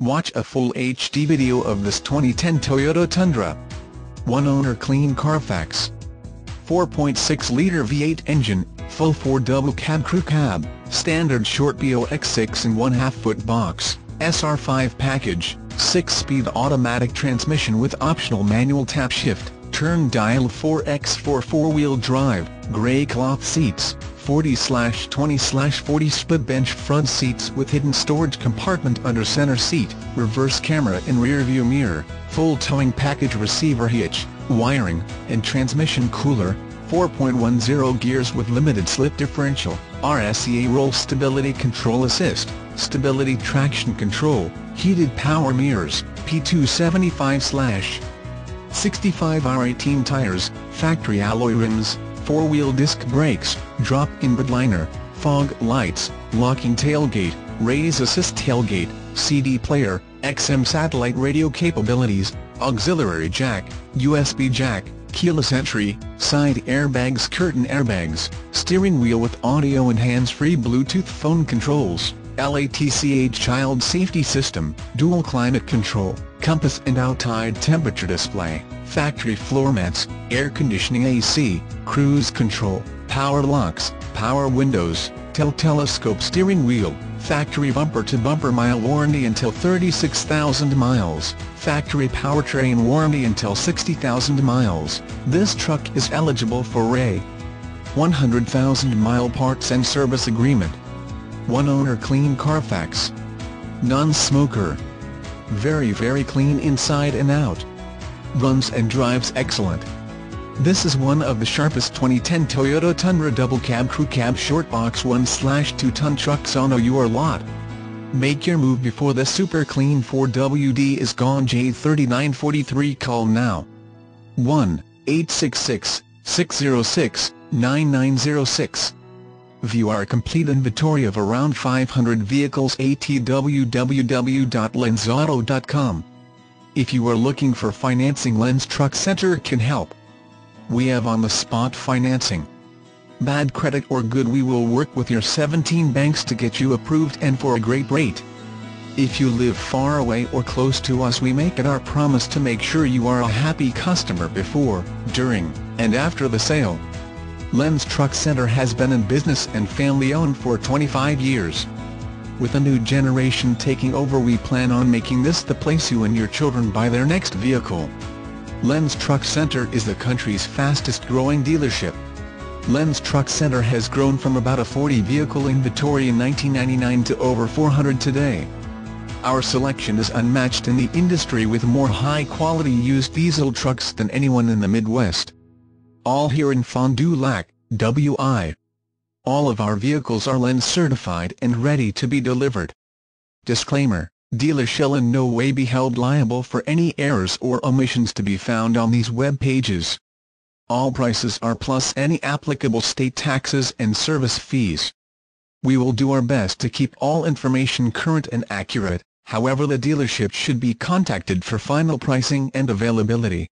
Watch a full HD video of this 2010 Toyota Tundra. One owner clean Carfax. 4.6-liter V8 engine, full 4 double cab crew cab, standard short BOX 6 and 1 2 foot box, SR5 package, 6-speed automatic transmission with optional manual tap shift, turn dial 4x4 four-wheel drive, grey cloth seats, 40-20-40 split bench front seats with hidden storage compartment under center seat, reverse camera in rear view mirror, full towing package receiver hitch, wiring, and transmission cooler, 4.10 gears with limited slip differential, RSCA roll stability control assist, stability traction control, heated power mirrors, P275 65 R18 tires, factory alloy rims, four-wheel disc brakes, drop-in bed liner, fog lights, locking tailgate, raise assist tailgate, CD player, XM satellite radio capabilities, auxiliary jack, USB jack, keyless entry, side airbags curtain airbags, steering wheel with audio and hands-free Bluetooth phone controls, LATCH child safety system, dual climate control, compass and outside temperature display, factory floor mats, air conditioning AC, cruise control, power locks, power windows, tel telescope steering wheel, factory bumper-to-bumper mile warranty until 36,000 miles, factory powertrain warranty until 60,000 miles. This truck is eligible for a 100,000 mile parts and service agreement. One owner clean Carfax. Non-smoker. Very very clean inside and out. Runs and drives excellent. This is one of the sharpest 2010 Toyota Tundra Double Cab Crew Cab Short Box 1-2 ton trucks on your lot. Make your move before the super clean 4WD is gone J3943 call now. 1-866-606-9906 View our complete inventory of around 500 vehicles at www.lenzauto.com. If you are looking for financing Lenz Truck Center can help. We have on-the-spot financing. Bad credit or good we will work with your 17 banks to get you approved and for a great rate. If you live far away or close to us we make it our promise to make sure you are a happy customer before, during, and after the sale. Lenz Truck Center has been in business and family-owned for 25 years. With a new generation taking over we plan on making this the place you and your children buy their next vehicle. Lenz Truck Center is the country's fastest growing dealership. Lenz Truck Center has grown from about a 40 vehicle inventory in 1999 to over 400 today. Our selection is unmatched in the industry with more high-quality used diesel trucks than anyone in the Midwest all here in Fond du Lac, WI. All of our vehicles are Lenz certified and ready to be delivered. Disclaimer, dealer shall in no way be held liable for any errors or omissions to be found on these web pages. All prices are plus any applicable state taxes and service fees. We will do our best to keep all information current and accurate, however the dealership should be contacted for final pricing and availability.